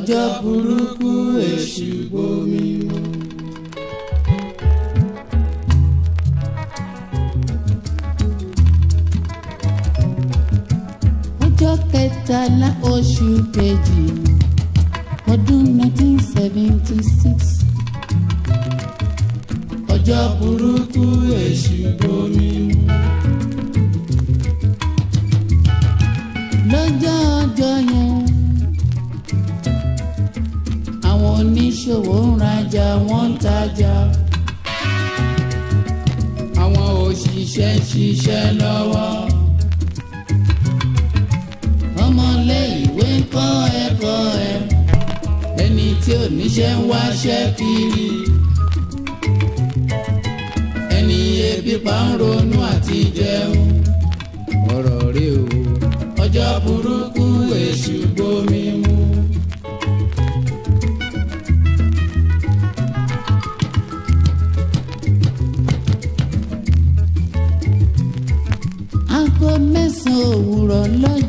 ọjọ́ burúkú èṣù bomi mu. ọjọ́ kẹtàlá oṣù kejì ọdún nineteen seventy six ọjọ́ burúkú èṣù bomi mu. lọ́jọ́ ọjọ́ yẹn. oníṣòwò ń rajà wọ́n ń tajà àwọn òṣìṣẹ́ ń ṣiṣẹ́ lọ́wọ́ ọmọlé ìwé ń kọ́ ẹ̀kọ́ ẹ̀ ẹni tí oníṣẹ́ ń wáṣẹ́ kiri ẹni ebi pa ń ronú àti jẹun ọ̀rọ̀ rẹ̀ o ọjọ́ burúkú èṣù gbomi mu.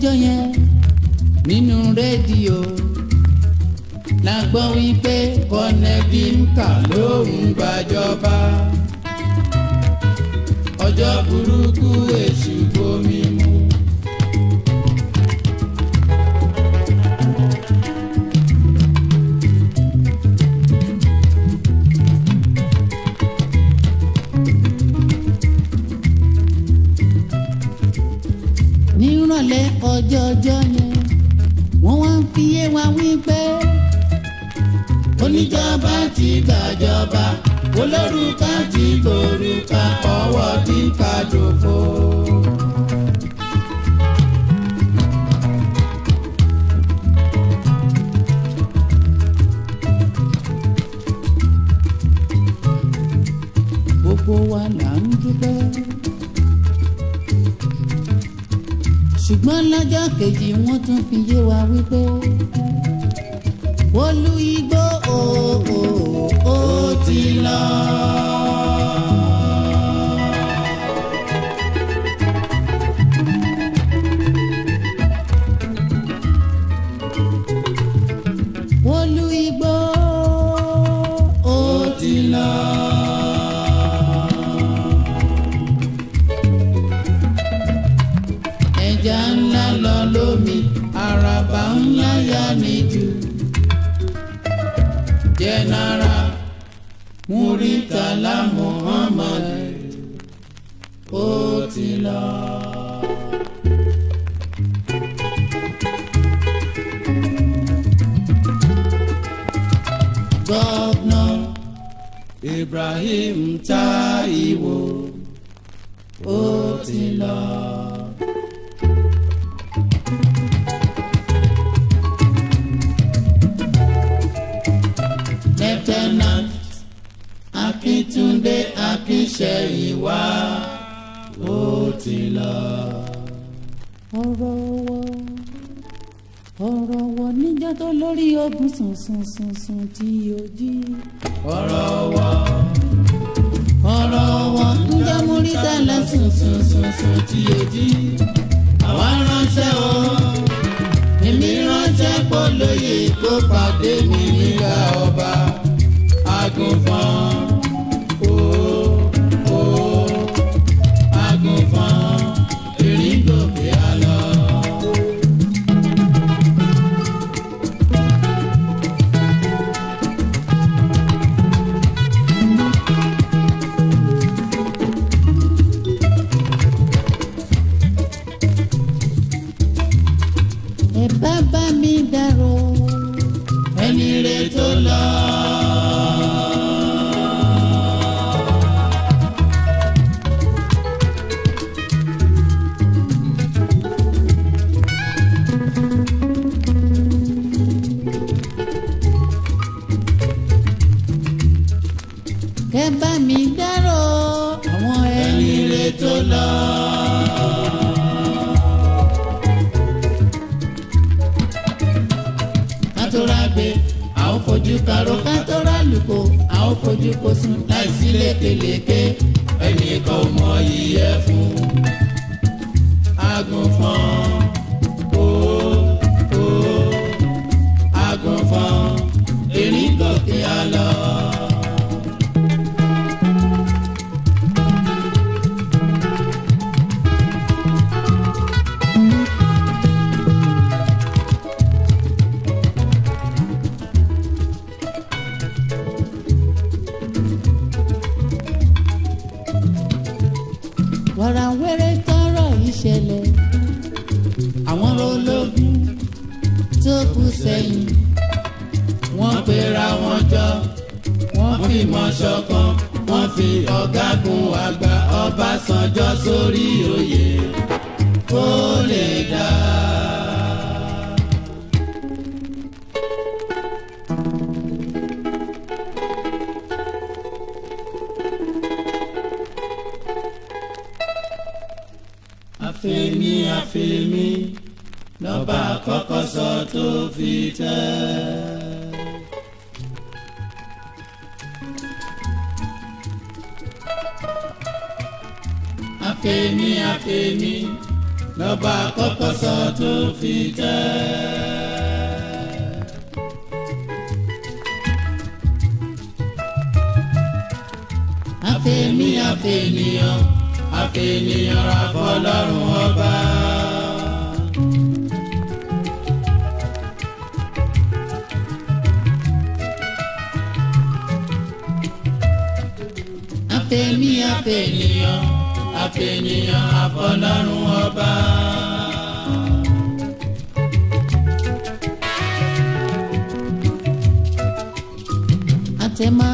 lọ́jọ́ yẹn nínú rédíò la gbọ́ wípé kọ́nẹ́bí ń kà ló gbàjọba ọjọ́ burúkú èṣù. Ibrahim Táíwò ó ti lọ. Lieutenant Akíntúndé Akínṣẹ́yìnwá ó ti lọ. ọ̀rọ̀ wọ ọ̀rọ̀ wọ níjà tó lórí ogun sùn sùn sùn sùn tí. lékeleke ẹnìkan ò mọ iye fún agùnfọn ó ó agùnfọn erin gòkè àlọ́. fi ọ̀gágun àgbà Ọbásanjọ́ sórí oyè kó lè dáa. àfẹ́mi àfẹ́mi lọ́ba àkọ́kọ́ sọ tó fi tẹ́. àtẹni àtẹni lọ́ba àkọ́kọ́ sọ tó fi tẹ́. àfẹ́mi àfẹ́niyàn àfẹ́niyàn àfọlọ́run ọba. àfẹ́mi àfẹ́niyàn ènìyàn àfọlọ́run ọba. àtẹ̀má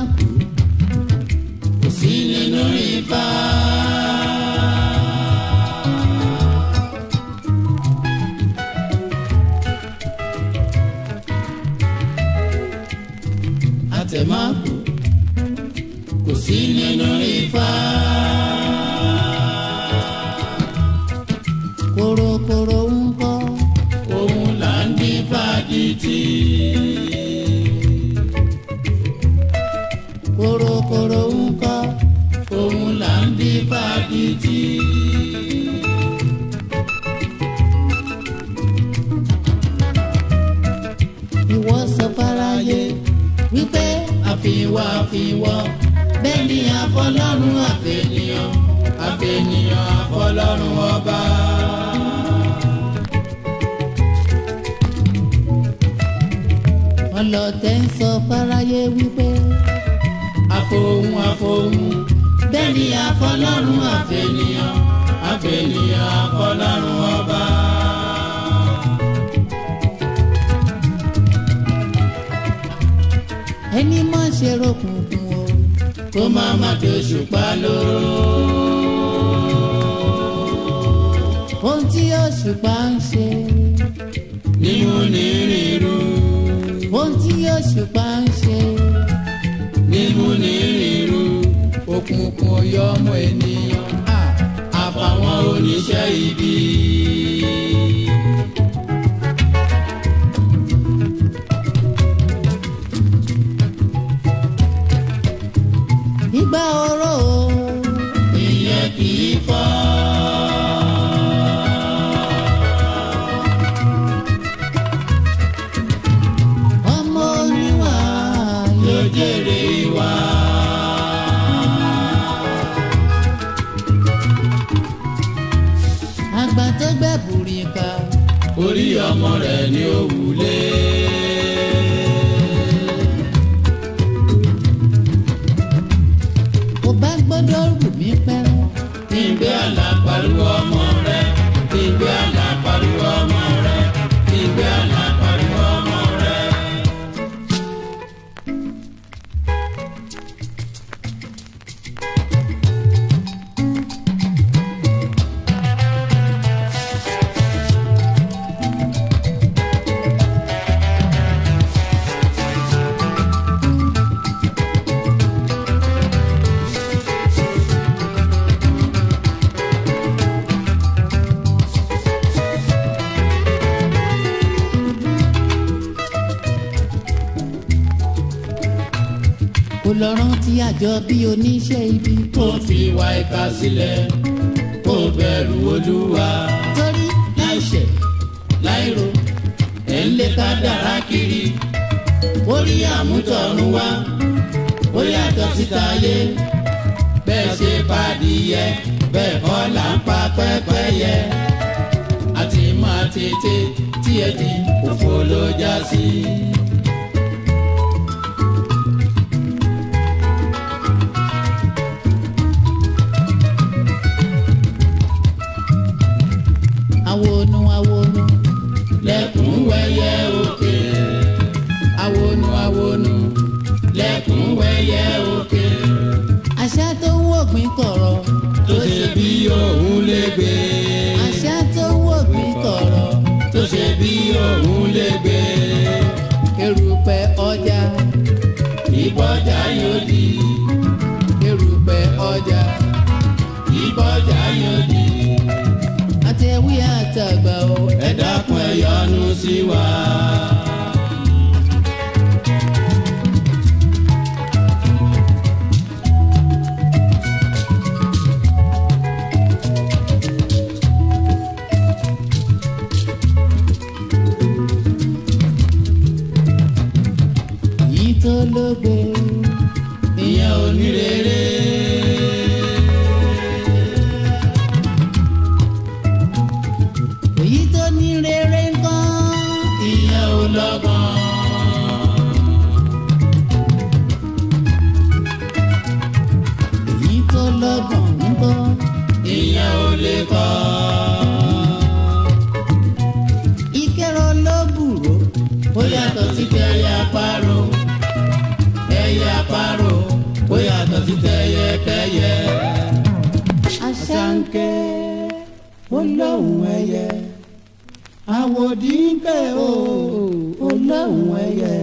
lóṣùpá ń ṣe. mímú ní rírú òkùnkùn ọyọ ọmọ ènìyàn àfàwọn oníṣẹ́ ibi. àjọ bí oníṣẹ́ ibi. kó fi ìwà ìkà sílẹ̀ kó bẹ̀rù olúwa. torí láì ṣẹ̀ láì ro ẹ̀ ń lé kádàrá kiri. orí àmútọ̀run wá ó yàtọ̀ síta yé bẹ́ẹ̀ ṣe bàdí yẹ bẹ́ẹ̀ kọ́ là ń pa pẹ́pẹ́ yẹ àti máa tètè tí ẹ di òfò ló já sí. ẹyẹ òkè. àṣà tó ń wọ̀gbìn kọ̀rọ̀. tó ṣe bí òun lè gbé. àṣà tó ń wọ̀gbìn kọ̀rọ̀. tó ṣe bí òun lè gbé. erùpẹ̀ ọjà. ìbọjà yóò di. erùpẹ̀ ọjà. ìbọjà yóò di. àtẹ̀wé àtàgbà o. ẹ dákun ẹ yọ́nú sí wa. yàtọ̀ sí tẹyẹ àparò ẹyẹ àparò ó yàtọ̀ sí tẹyẹ tẹyẹ. àṣàǹkẹ́ ó lóhùn ẹyẹ àwòdìgbẹ́ ó ó lóhùn ẹyẹ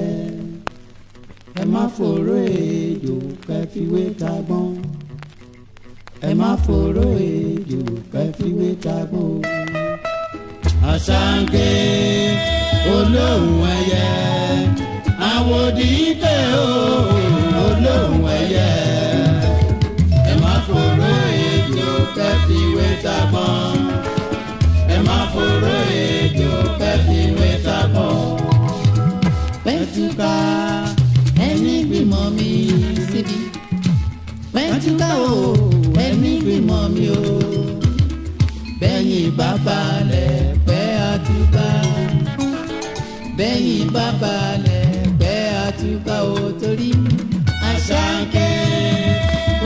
ẹ má fòrò èjò kẹfìwé tagbọ́n ẹ má fòrò èjò kẹfìwé tagbọ́n. àṣàǹkẹ́ olóhùn ẹyẹ àwòdì ìtẹ̀ o olóhùn ẹyẹ ẹ má fòrò èjò kẹ́fì wé ta mọ́ ẹ má fòrò èjò kẹ́fì wé ta mọ́. pẹ́tùkà ẹni gbìmọ̀ mi síbi pẹ́tùkà o ẹni gbìmọ̀ mi o bẹ́yìn bàbá rẹ̀ pẹ́ àtúbà bẹ́yìn bá balẹ̀ pẹ́ àtúbà ò torí àṣàkẹ́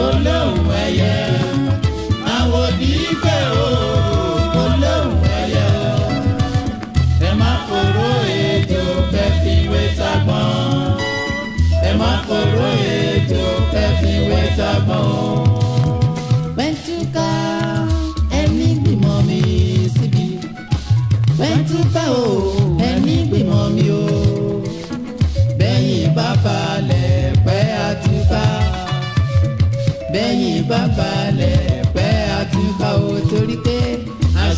olóhùn ẹ̀yẹ àwọn òbí pẹ́ o olóhùn ẹ̀yẹ ẹ má kóró ètò pẹ́ fi wé sagbọ́n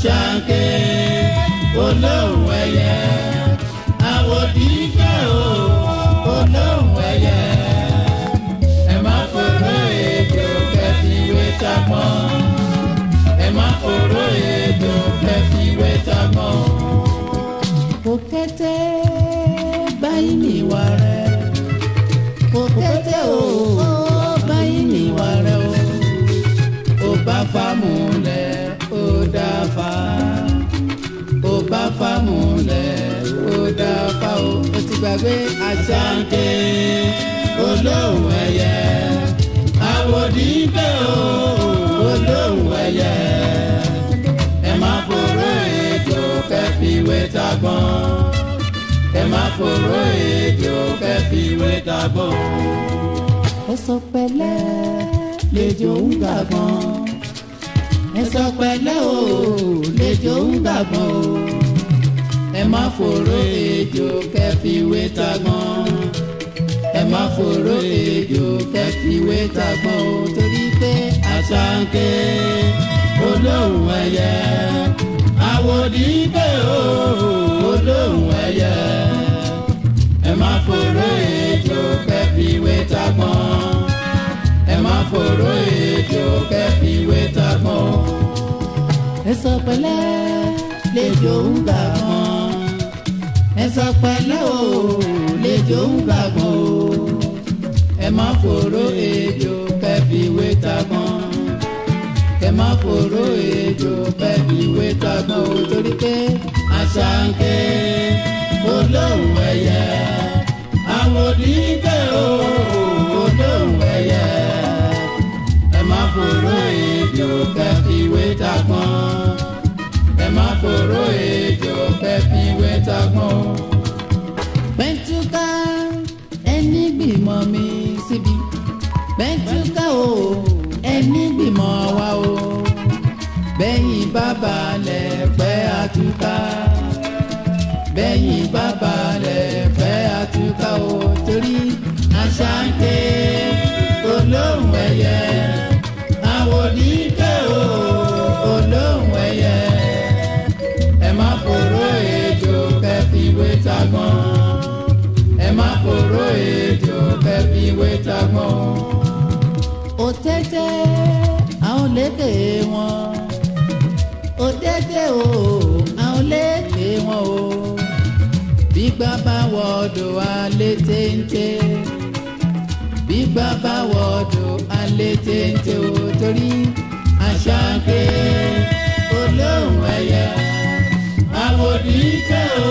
ṣàǹkè olóhùn ẹyẹ. gbàgbé àṣàǹkè olóhùn ẹ̀yẹ àwòdì bẹ́ o olóhùn ẹ̀yẹ ẹ má fòró ètò kẹfì wé tagbọ́n ẹ má fòró ètò kẹfì wé tagbọ́n. ẹ̀sọ́ pẹ̀lẹ́ lejò ń gbàgbọ́n ẹ̀sọ́ pẹ̀lẹ́ o lejò ń gbàgbọ́n o ẹ má fòró ejò kẹfì wé tagbọ́n ẹ má fòró ejò kẹfì wé tagbọ́n o torí pé àṣàǹkè olóhùn ẹyẹ àwòdìbẹ́ o olóhùn ẹyẹ ẹ má fòró ejò kẹfì wé tagbọ́n ẹ má fòró ejò kẹfì wé tagbọ́n. ẹ sọ pẹ̀lẹ́ lẹ́jọ́ ń gbà wọ́n sọpẹ́lẹ́ o lẹ́jọ́ ń gbàgbọ́ o ẹ má fòró ejò kẹ́fì wé tagbọ́n ẹ má fòró ejò kẹ́fì wé tagbọ́n o torí pé àṣàǹkẹ́ olóhùn ẹ̀yẹ àwọn oníkẹ́ o olóhùn ẹ̀yẹ ẹ má fòró ejò kẹ́fì wé tagbọ́n ẹ má fòró ejò help me wet agbọn. pẹ̀ntúkà ẹni gbìmọ̀ mi síbi pẹ̀ntúkà o ẹni gbìmọ̀ wa o bẹ́yìn bàbá lẹ̀ pẹ́ àtúkà bẹ́yìn bàbá lẹ̀ pẹ́ àtúkà o torí àṣà ń ké. gbọ́n ẹ má kóró èdè ọ̀kẹ́ fi wé ta gbọ́n. òtẹ́tẹ́ àwọn lédè wọn òtẹ́tẹ́ o àwọn lédè wọn o bígbà bá wọ ọdọ̀ alẹ́ téńté bígbà bá wọ ọdọ̀ alẹ́ téńté o torí àṣàkè olóhùn ẹ̀yẹ àwòdì kẹ́ o.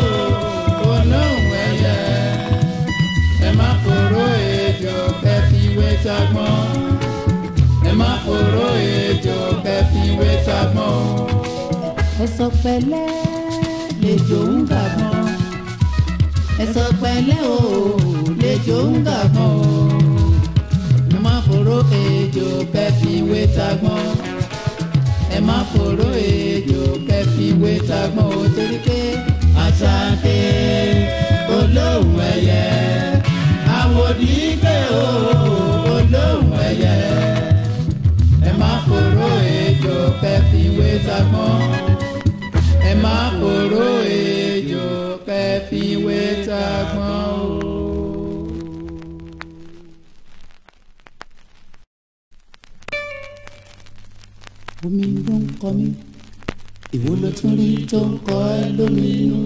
ṣàgbọ́n ẹ má foró ejò kẹfì wé ṣàgbọ́n o. ẹ̀sọ̀ pẹ̀lẹ́ lejò ń gàgbọ́n ẹ̀sọ̀ pẹ̀lẹ́ o lejò ń gàgbọ́n Ema ẹ ejo foró ejò kẹfì wé ṣàgbọ́n ẹ má foró ejò kẹfì wé ṣàgbọ́n o torí pé àṣàkè olóhùn ẹ̀yẹ àwòdì gbé o ẹyẹ ẹ má foró ejò kẹ́ fi wé sagbọ́n ẹ má foró ejò kẹ́ fi wé sagbọ́n o. omi ló ń kọ mí èwo ló tún rí tó ń kọ ẹ lómi inú.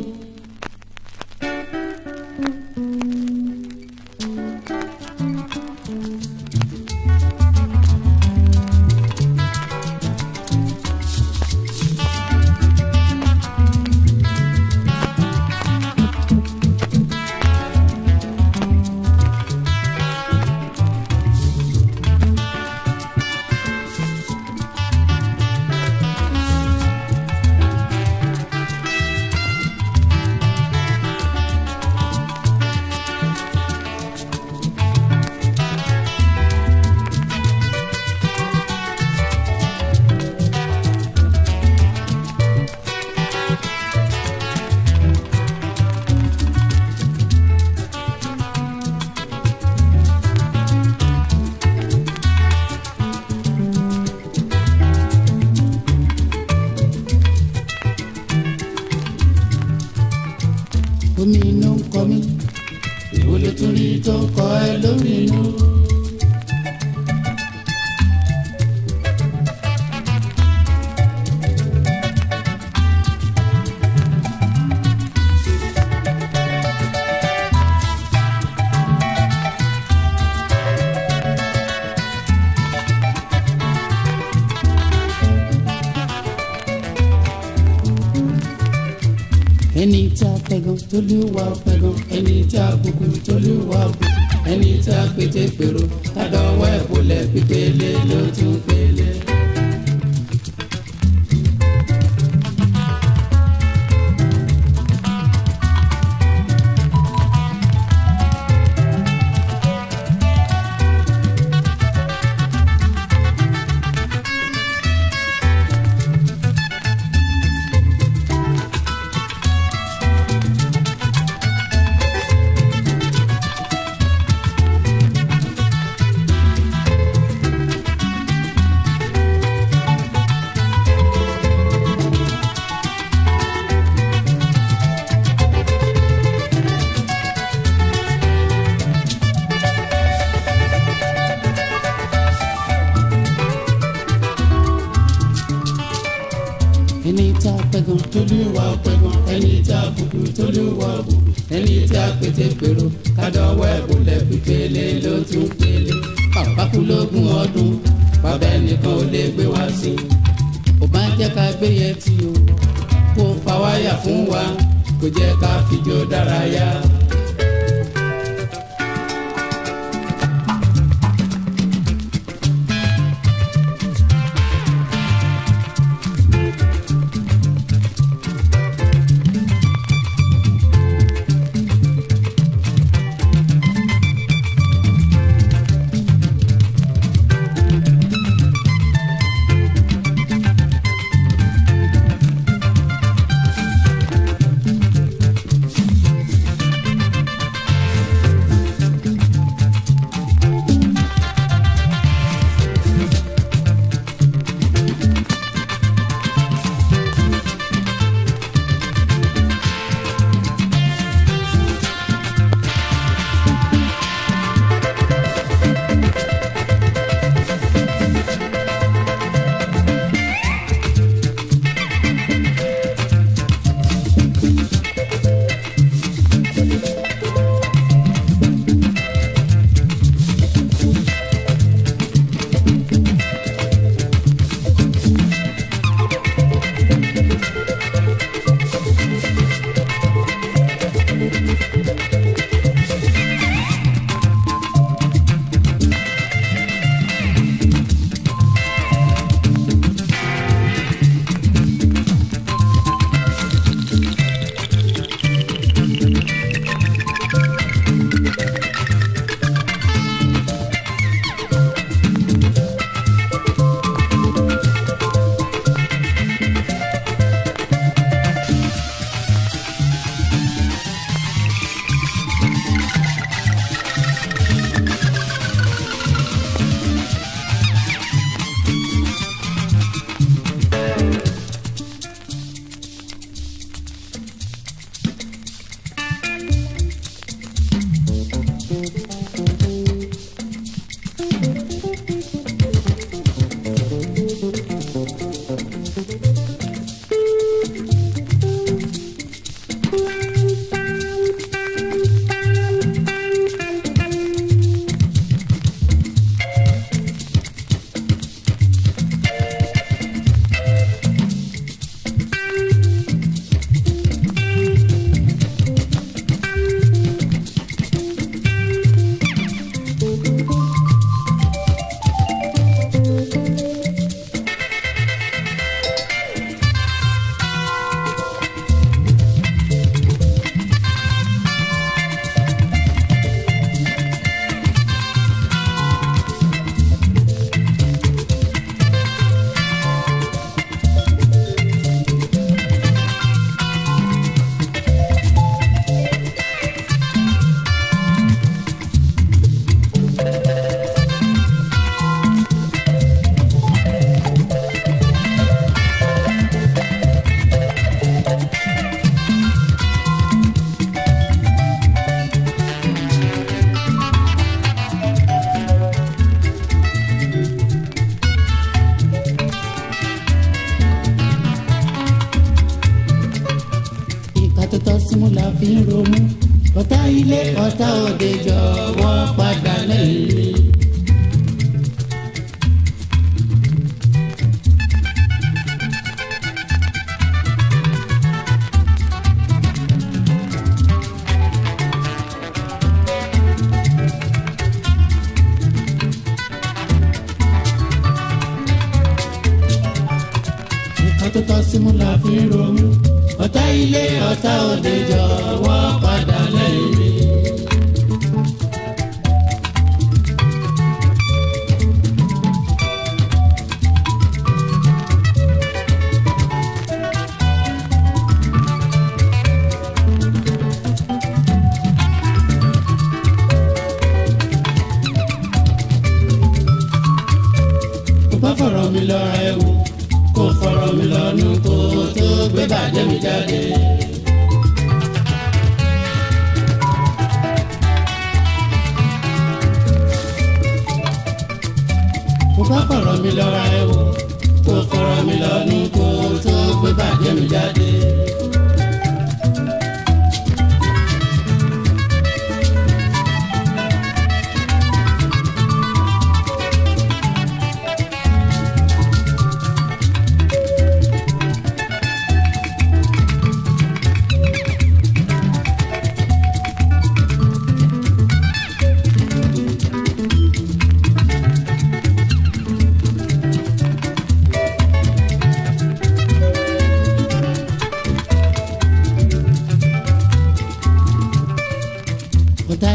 tolúwa pẹ̀lú ẹni tí a bùkún tolúwa bùkún ẹni tí a pété pèrò tádọ́wọ́ ẹ̀ bọ́lẹ̀ pípélé ló tún pé. pẹ̀gàn tólúwa pẹ̀gàn ẹni tí a bùdù tólúwa bù ẹni tí a pété pèrò kádọ́wọ́ ẹ̀kúnlẹ̀ pípélé ló tún pélé bàbá kú lógún ọdún bàbá ẹnìkan ò lè gbé wá sí i ò bá jẹ́ ká gbéyẹ tí o kó fa wáyà fún wa kò jẹ́ ká fìjó dárayá.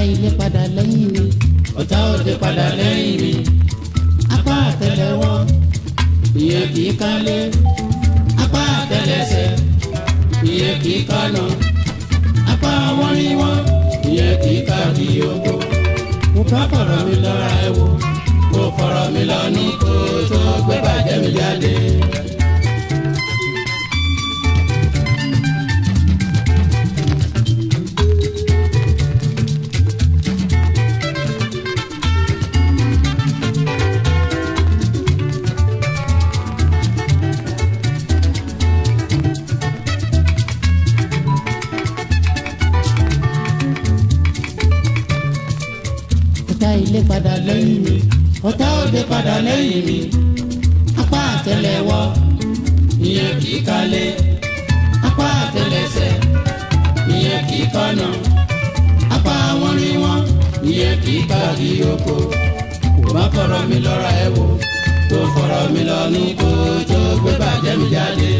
ilé padà lẹ́yìn mi. ọ̀tá òde padà lẹ́yìn mi. apá àtẹ́lẹwọ́ ìyẹn kì í kálé. apá àtẹ́lẹsẹ̀ ìyẹn kì í kánà. apá wọ́nríwọ́ ìyẹn kì í káàdì oko. mo bá fọ̀rọ̀ mi lọ́ra ẹ̀ wò. mo fọ̀rọ̀ mi lọ ní kó gbé bàjẹ́ mi jáde. ìyókò kò má fọ̀rọ̀ mi lọ́ra ẹ̀ wò tó fọ̀rọ̀ mi lọ ní kó tó gbé bàjẹ́ mi jáde.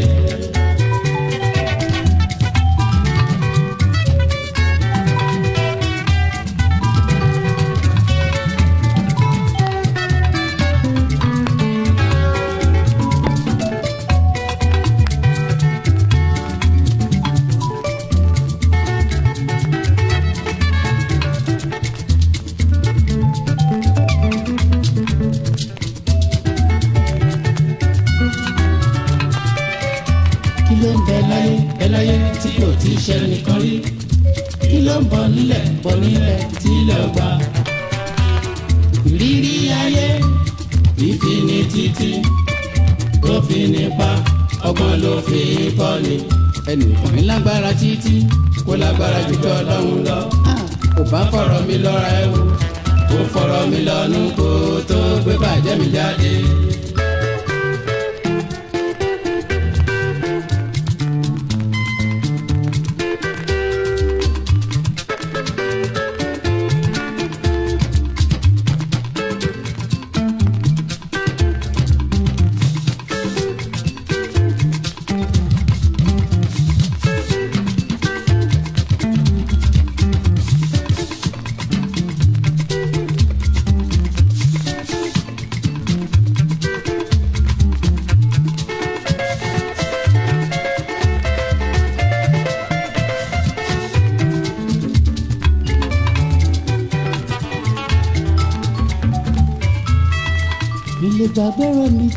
Alright.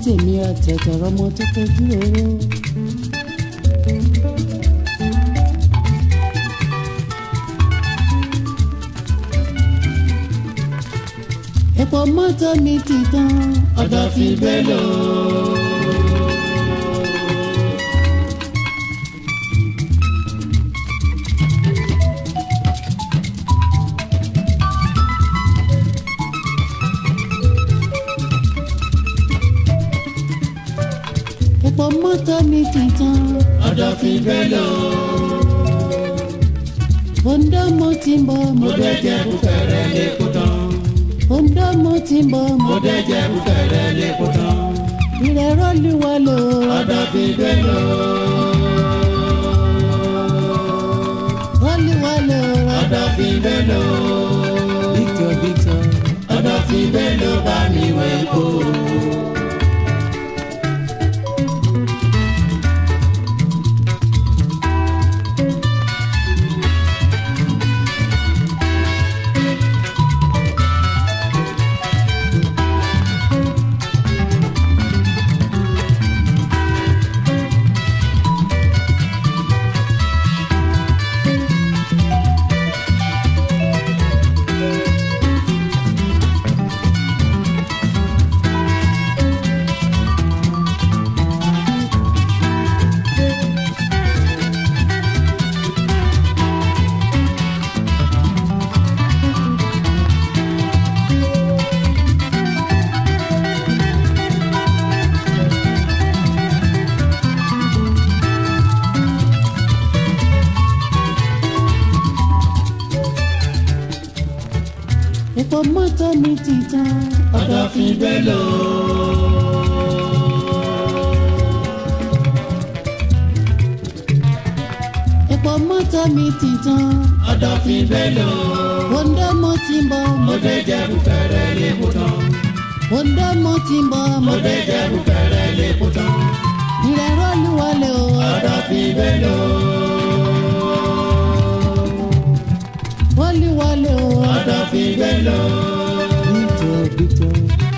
tèmi àtẹ̀tẹ̀rọ ọmọ tó kojú oró. epo mọ́tò mi ti tán ọ̀dọ̀ fi bẹ́ẹ̀ lò mọ́tò mi tuntun. ọ̀dọ̀ fi bẹ́ lọ. Ondo mo ti ń bọ̀ mo dẹ̀ jẹ́ bùfẹ̀rẹ̀ lẹ́kọ̀ọ́ tán. Ondo mo ti bọ̀ mo dẹ̀ jẹ́ bùfẹ̀rẹ̀ lẹ́kọ̀ọ́ tán. Ìrẹ̀rọ̀ lù wá lò. ọ̀dọ̀ fi bẹ́ lọ. Olúwa lò. ọ̀dọ̀ fi bẹ́ lọ. Victor Victor. ọ̀dọ̀ fi bẹ́ lọ bá mi wẹ̀ kó. ní títà ọ̀dọ̀ fi bẹ́ẹ̀ lọ. epo mọ́tò mi ti tán ọ̀dọ̀ fi bẹ́ẹ̀ lọ. Oǹdó mo ti ń bọ̀ mo dé jẹ̀bù fẹ̀rẹ̀ lépo tán. Oǹdó mo ti bọ̀ mo dé jẹ̀bù fẹ̀rẹ̀ lépo tán. ìrẹ̀rọ̀ olúwọlé o ọ̀dọ̀ fi bẹ́ẹ̀ lọ. olúwọlé o ọ̀dọ̀ fi bẹ́ẹ̀ lọ.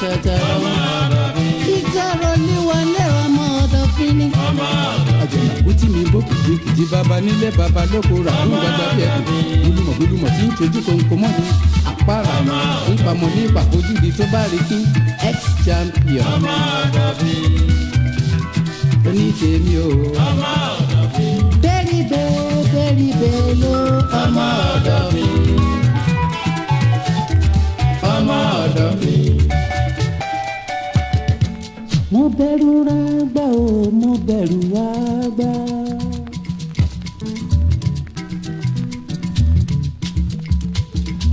ṣẹ̀tẹ̀ ọmọ. Ìjọrọ̀ ni wà lẹ́rọ ọmọ ọ̀dọ̀ fi ni. Àjẹ̀lá kú tí mi bó kìjì kìjì bàbá nílé bàbá lóko rà ń gbàgbà bí ẹ̀kú. Gbólúmọ̀ gbólúmọ̀ tí ń tojú kòǹkò mọ́ ni. Àpárá ń pamọ́ ní ìpàkójú di tó bá rí kí ex-champion. Oní tèmi o. Bẹ́ẹ̀ni bẹ́ẹ̀ bẹ́ẹ̀ni bẹ́ẹ̀ ló ọmọ ọ̀dọ̀ mi. mo bẹ̀rù rágbá o mo bẹ̀rù rágbá.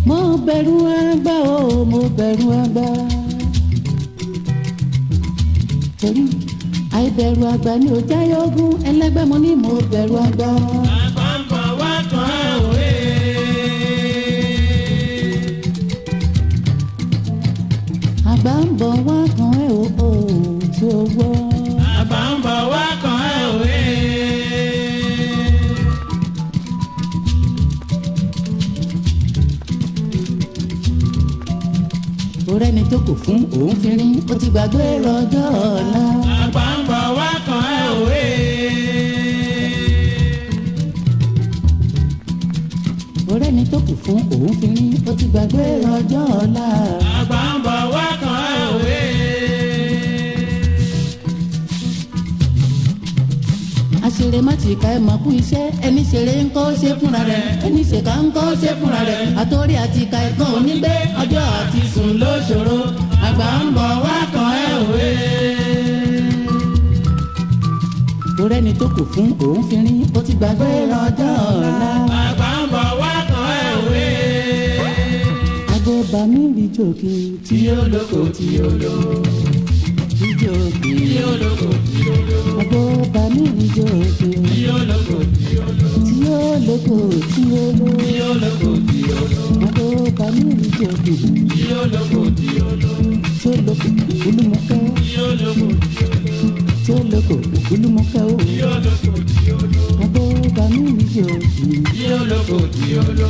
mo bẹ̀rù àgbà o mo bẹ̀rù àgbà. torí àìbẹ̀rù àgbà ni ò jáyé ogún ẹlẹ́gbẹ́ mo ní mo bẹ̀rù àgbà. àgbà ń bọ̀ wá owó. bàbá ń bọ̀ wá kàn ẹ́ òwe. ọ̀rẹ́ ni tó kò fún òun fi ó ti gbàgbé rọjò ọ̀la. bàbá ń bọ̀ wá kàn ẹ́ òwe. ọ̀rẹ́ ni tó kò fún òun fi ó ti gbàgbé rọjò ọ̀la. bàbá ń bọ̀ wá kàn ẹ́ òwe. ṣeré má ti ká ẹ mọ̀ kú iṣẹ́ ẹni ṣeré ń kọ́ ṣe fúnra rẹ̀ ẹni ṣèkà ń kọ́ ṣe fúnra rẹ̀ àtòrí àti ìka ẹ̀kọ́ onígbé ọjọ́ àti sùn ló ṣòro àgbà ń bọ̀ wá kàn ẹ́ òwe ó rẹ́ni tó kù fún òun fi rí ó ti gbàgbé lọ́jọ́ ọ̀la. bàbá ń bọ̀ wá kàn ẹ́ òwe. aago mi rí jòkè. tí ó lóko tí ó lóko. rí jòkè. tí ó lóko. Àgbo bàmí ìjọ òkè. Tí ó lóko tí ó lò. Tí ó lóko tí ó lò. Tí ó lóko tí ó lò. Àgbo bàmí ìjọ òkè. Tí ó lóko tí ó lò. Tí ó lóko olúmọkẹ́. Tí ó lóko tí ó lò. Tí ó lóko olúmọkẹ́ o. Tí ó lóko tí ó lò. Àgbo bàmí ìjọ òkè. Tí ó lóko tí ó lò.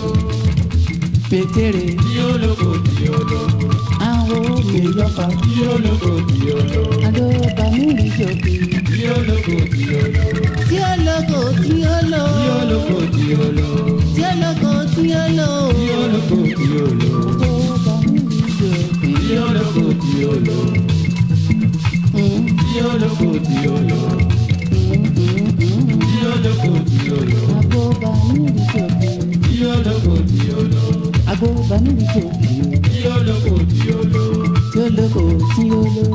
Pétérè. Tí ó lóko tí ó lò sanwó. ìyọ̀pá bí olóko bí olo. àdó bàmílì jòbí. bí olóko bí olo. tí olóko tí olo. bí olóko tí olo. tí olóko tí olo. bí olóko tí olo. àdó bàmílì jòbí. bí olóko tí olo. bí olóko tí olo. Thank you.